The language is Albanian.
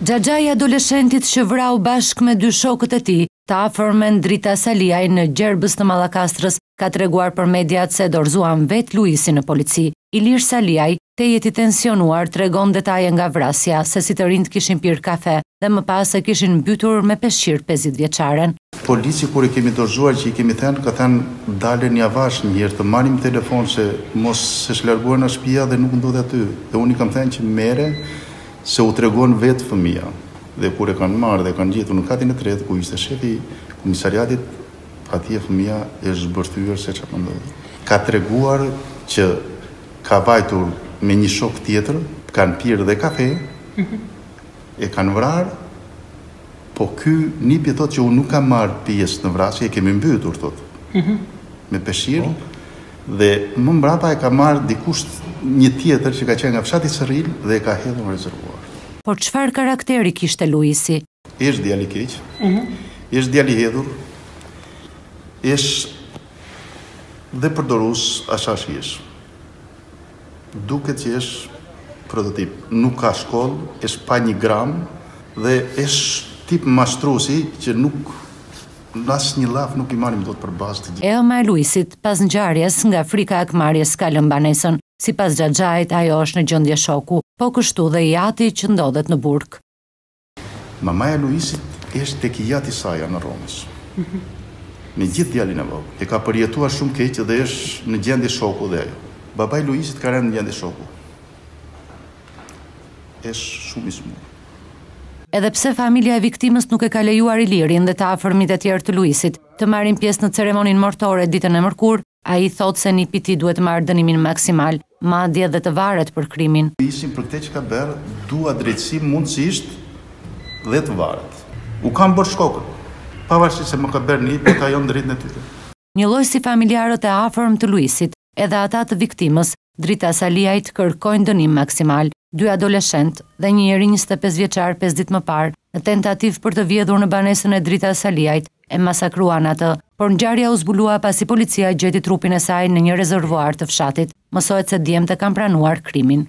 Xhaxhai i adoleshentit që vrau bashkë me dy shokët e tij, të afërmen Drita Saliaj në Gjerbës të Mallakastrës, ka treguar për mediat se dorëzuan vetë Luisin në polici. Ilir Saliaj, Tejet i tensionuar, tregon detaje nga vrasja, se si të rinjtë kishin pirë kafe dhe më pas e kishin mbytur me peshqir pesëdhjetë vjeçaren. Polici kur e kemi dorëzuar që i kemi thenë, ka thenë dale avash një herë të marrim telefon se mos se largohen nga shpija dhe nuk ndodhe aty dhe unë i kam thenë që merre se u tregon vetë fëmija dhe kur e kanë marrë dhe e kanë gjetur në katin e tretë ku ishte shefi i komisariatit atje fëmija eshtë zbërthyer se çka ka ndodhur ka treguar që Ka vajtur me një shok tjetër, kanë pirë dhe kafe, e kanë vrarë, po ky nipi thotë që unë nuk kam marrë pjesë në vrasje, e kemi mbytur, thotë, me peshqir, dhe më mbrapa e ka marrë dikush një tjetër që ka qenë nga fshati Sërrilë dhe e ka hedhur në rezervuar. Por çfarë karakteri kishte Luisi? Ish djal i keq. Mhm. Ish djal i hedhur. Ish dhe përdorues hashashi. Duket që ish prototip. Nuk ka shkollë, ish pa një gram dhe ish tip mashtruesi që nuk asnjë llaf nuk i marrim dot për bazë të gjithë. E ëma e Luisit, pas ngjarjes, nga frika e hakmarrjes ka lënë banesën. Sipas xhaxhait, ajo është në gjendje shoku, po kështu dhe i ati që ndodhet në burg. Mamaja e Luisit eshtë tek i jati i saj në Romës. Me gjithë djalin e vogël. E ka përjetuar shumë keq dhe eshtë në gjendje shoku dhe ajo. Babai i Luisit ka rënë në gjendje shoku. Eshtë shumë i sëmurë. Edhe pse familja e viktimës nuk e ka lejuar Ilirin dhe të afërmit e tjerë të Luisit të marrin pjesë në ceremoninë mortore ditën e mërkurë, Ai thotë se nipi i tij duhet të marrë dënimin maksimal, madje dhe të varet për krimin. Luisin për këtë që ka bërë, dua drejtësi mundësisht dhe të varet. U kam bërë shkokën, pavarësisht se më ka bërë nip, po kanë të drejtën e tyre. Njëlloj si familjarët e afërm të Luisit, edhe ata të viktimës, Drita Saliajt kërkojnë dënim maksimal, dy adoleshentë dhe një i ri njëzet e pesë vjeçar pesë ditë më parë, në tentativë për të vjedhur në banesën e Drita Saliajt, e masakruan atë, por ngjarja u zbulua pasi policia gjeti trupin e saj në një rezervuar të fshatit. Mësohet se djemtë e kanë pranuar krimin.